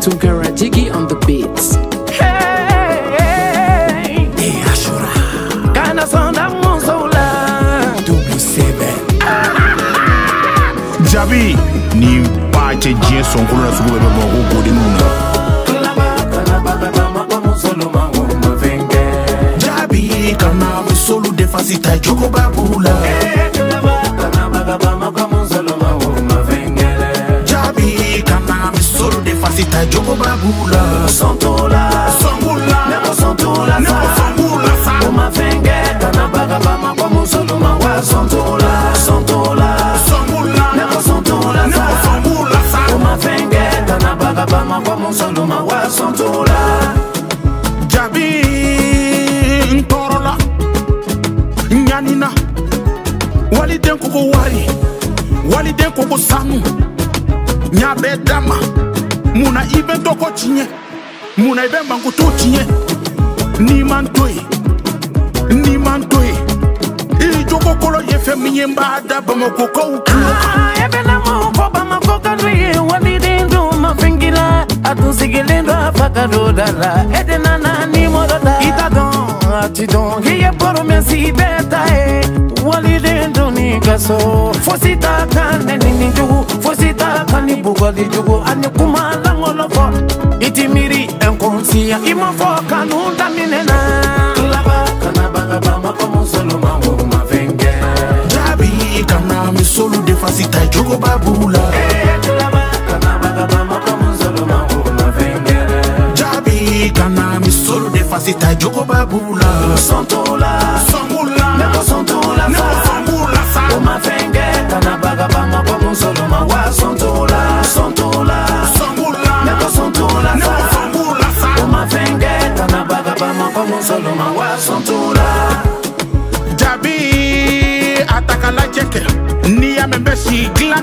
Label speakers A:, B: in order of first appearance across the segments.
A: Tunkara Jiggy on the beats.
B: Hey,
C: hey, Ashura.
B: Kana sonda musola.
C: Double seven.
D: Jabi, ni pache jie sonkula sugu bebe bogo kodi
B: nuna. Kalaba, kalaba, kalaba, bamu solo mango mavenge.
C: Jabi, kana musolu defasi tai chokobabu.
B: Sambula
C: Sambula
B: Sambula Nemo
C: Sambula
B: Nemo
C: Sambula Uma
B: vengeta na baga bama kwa musulu mawa Sambula
C: Sambula
B: Sambula Nemo
C: Sambula
B: Nemo
C: Sambula Uma
B: vengeta na baga bama kwa musulu mawa Sambula
C: Jabi Ntorola Nyanina. Waliden kuko wari Waliden kuko sanu Nyabedama Nyabedama muna ibe doko chinye. Muna ibe mangutu chinye. Niman toyi niman toyi ijogo kolo ye fɛn min ye n b'a da bamako kow
B: tulo kan. e bɛna mɔgɔw fɔ bamako ka d'u ye waliden dun ma fɛn k'i la a tun sigilen don a fa ka don da la e. De nana ni mɔdɔ la. i n'i ka so. fosi t'a jugu. Ani kuma. fo iti miri enkonsiya ima fo kanu daminena laba kana baga
C: bama komo solo mango mafenge jabi kana mi solo defasi tai jogo babula
B: laba kana baga bama komo solo mango mafenge
C: jabi kana mi solo defasi tai jogo babula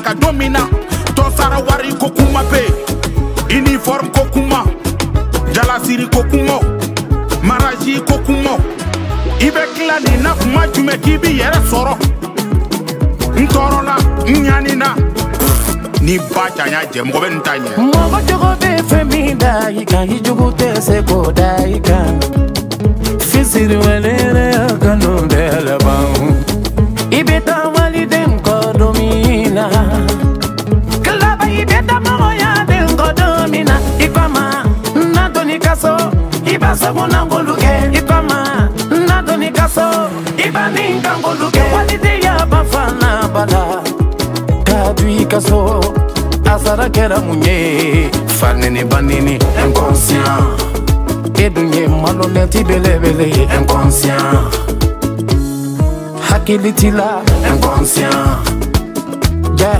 C: ka don min na tɔ sara wari ko kuma yen uniforme ko kuma jalasiri ko kuma maraji ko kuma i bɛ tila nin na kuma jumɛn k'i b'i yɛrɛ sɔrɔ n tɔɔrɔla n ɲanina ni ba janya jɛ mɔgɔ bɛ nin ta ɲɛ
B: Mɔgɔ jogo bɛ fɛn min da i kan, i jugu tɛ se k'o da i kan. I b'a ni kangolu kɛ. Walidenya ba fana bala. ka du i ka so a sara kɛra mun ye fanini banini inconscient. E dun inconscient. Hakili inconscient. Ja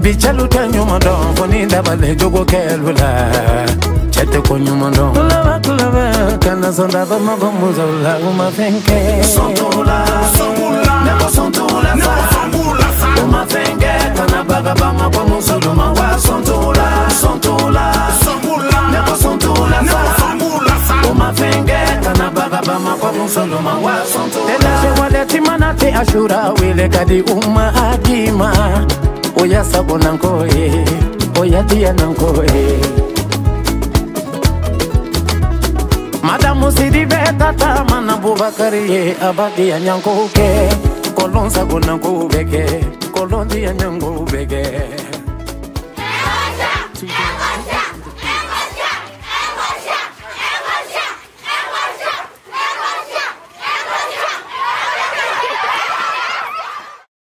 B: tɛ ɲuman dɔn fo ni dabale jogo kɛlu la. Cɛ tɛ ko ɲuman dɔn kulaba kulaba kana sɔn daba mɔgɔ muso la u ma fɛn kɛ sɔntola
C: Songula,
B: nebo sɔntola
C: nebo
B: sa
C: songula sa.
B: u ma fɛn kɛ kana baga ba ma bɔ musoloma wa. Sɔntola sɔntola
C: Songula,
B: nebo sɔntola
C: nebo
B: sa
C: songula sa.
B: o ma fɛn kɛ kana baga ba ma bɔ musoloma wa. Sɔntola tɛlɛsewale timana tɛ asura wele ka di u ma a di ma oya sabona nkoye oya diana nkoye. Madamu sidibe tata mana bubakari ye abadiya ɲankoke kolon sagona nkow kolon diya ɲankow bɛ kɛ